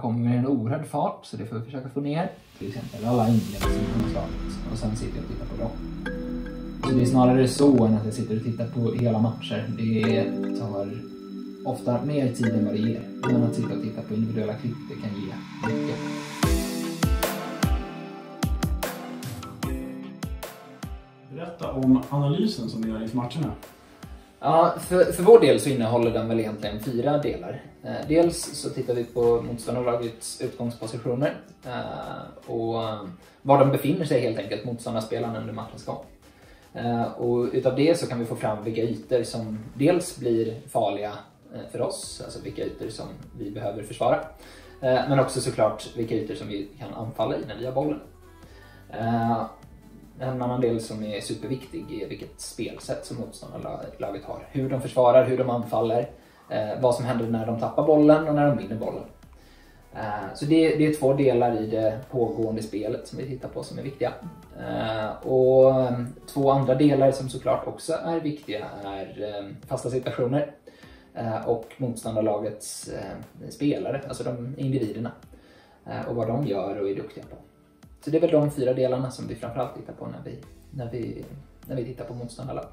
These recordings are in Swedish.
kommer med en oerhörd fart så det får vi försöka få ner. Till exempel alla inlägg som har och sen sitter jag och tittar på dem. Så det är snarare så än att jag sitter och tittar på hela matcher. Det tar ofta mer tid än vad det ger. Men att sitta och titta på individuella klipp, det kan ge mycket. Berätta om analysen som ni gör inför matcherna. Ja, för, för vår del så innehåller den väl egentligen fyra delar. Eh, dels så tittar vi på motståndarlagets utgångspositioner eh, och var de befinner sig helt enkelt, motståndarspelarna under matchens gång. Eh, och utav det så kan vi få fram vilka ytor som dels blir farliga för oss, alltså vilka ytor som vi behöver försvara. Men också såklart vilka ytor som vi kan anfalla i när vi har bollen. En annan del som är superviktig är vilket spelsätt som motståndarlaget har. Hur de försvarar, hur de anfaller, eh, vad som händer när de tappar bollen och när de vinner bollen. Eh, så det, det, är två delar i det pågående spelet som vi tittar på som är viktiga. Eh, och eh, två andra delar som såklart också är viktiga är eh, fasta situationer eh, och motståndarlagets eh, spelare, alltså de individerna. Eh, och vad de gör och är duktiga på. Så det är väl de fyra delarna som vi framförallt tittar på när vi, när vi, när vi tittar på motståndarlag.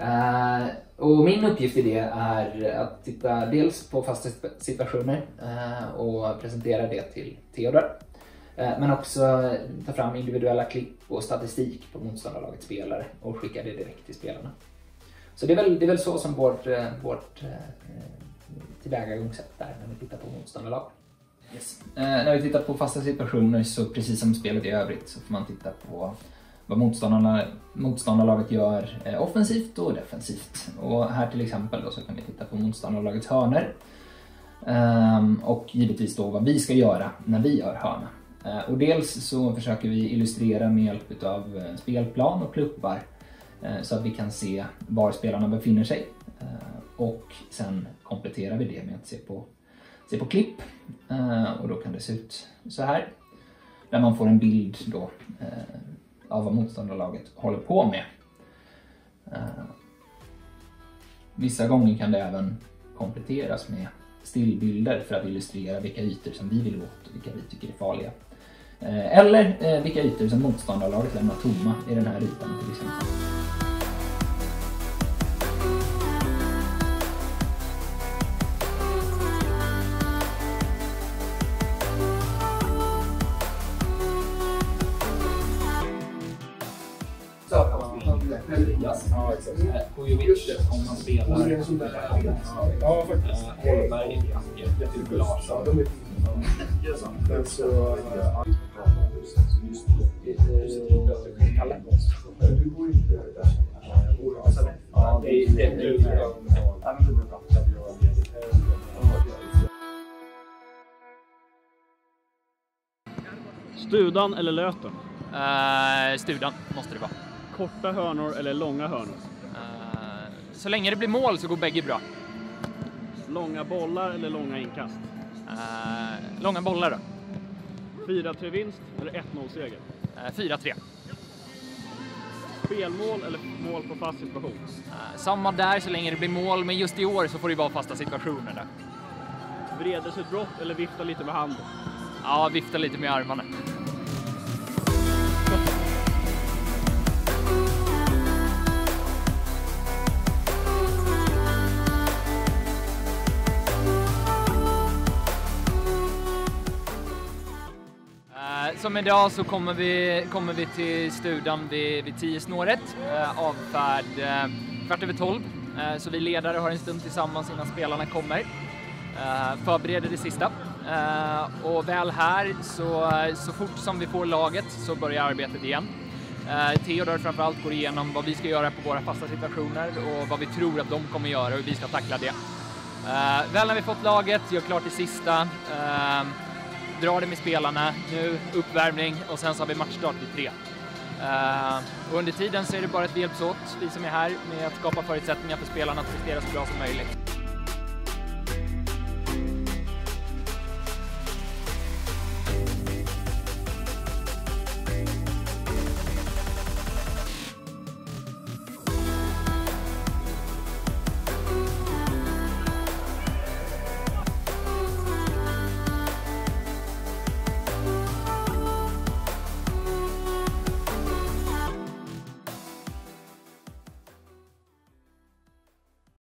Uh, och min uppgift i det är att titta dels på fasta situationer uh, eh, och presentera det till Theodor. Uh, men också ta fram individuella klipp och statistik på motståndarlagets spelare och skicka det direkt till spelarna. Så det är väl, det är väl så som vårt, vårt tillvägagångssätt är när vi tittar på motståndarlag. Yes. Eh, när vi tittar på fasta situationer så precis som spelet i övrigt så får man titta på vad motståndarna, motståndarlaget gör eh, offensivt och defensivt. Och här till exempel då så kan vi titta på motståndarlagets hörner. Um, och givetvis då vad vi ska göra när vi gör hörna. Uh, och dels så försöker vi illustrera med hjälp av uh, eh, spelplan och klubbar uh, eh, så att vi kan se var spelarna befinner sig. och sen kompletterar vi det med att se på se på klipp eh, och då kan det se ut så här. Där man får en bild då eh, av vad motståndarlaget håller på med. Eh, vissa gånger kan det även kompletteras med stillbilder för att illustrera vilka ytor som vi vill åt och vilka vi tycker är farliga. Eller vilka ytor som motståndarlaget lämnar tomma i den här ytan till exempel. Ja, exakt. Kujovic, om han spelar. Ja, faktiskt. Holmberg, Larsson. Men så... Det är bra. Studan eller Löten? Uh, studan måste det vara korta hörnor eller långa hörnor? Uh, så länge det blir mål så går bägge bra. Långa bollar eller långa inkast? Uh, långa bollar då. 4-3 vinst eller 1-0 seger? Uh, 4-3. Spelmål eller mål på fast situation? Samma där så länge det blir mål, men just i år så får det vara fasta situationer där. Vredesutbrott eller vifta lite med handen? Ja, vifta lite med armarna. Som idag så kommer vi, kommer vi till studan vid, vid tio snåret, eh, avfärd eh, kvart över 12. Eh, så vi ledare har en stund tillsammans innan spelarna kommer. Eh, förbereder det sista. Eh, och väl här så, så fort som vi får laget så börjar arbetet igen. Eh, Theodor framförallt går igenom vad vi ska göra på våra fasta situationer och vad vi tror att de kommer göra och hur vi ska tackla det. Eh, väl när vi fått laget, gör klart det sista, eh, drar det med spelarna, nu uppvärmning och sen så har vi matchstart vid tre. Uh, under tiden så är det bara att vi hjälps åt, vi som är här, med att skapa förutsättningar för spelarna att prestera så bra som möjligt.